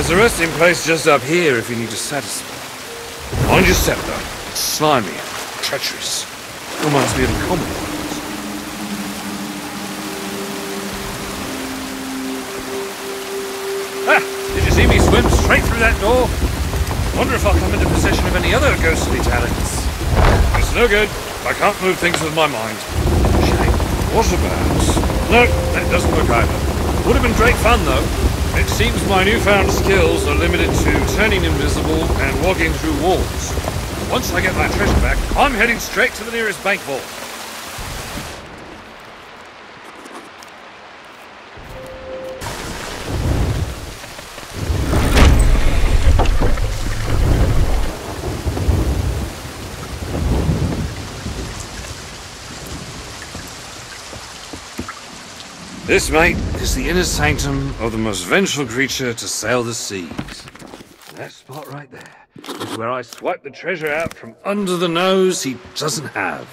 There's a resting place just up here if you need to satisfy. Mind your though. It's slimy, treacherous. Reminds me of a common. Ah! Did you see me swim straight through that door? Wonder if I'll come into possession of any other ghostly talents. It's no good. I can't move things with my mind. Shame. What about... No, that doesn't work either. Would have been great fun, though. It seems my newfound skills are limited to turning invisible and walking through walls. Once I get my treasure back, I'm heading straight to the nearest bank vault. This, mate, is the inner sanctum of the most vengeful creature to sail the seas. That spot right there is where I swipe the treasure out from under the nose he doesn't have.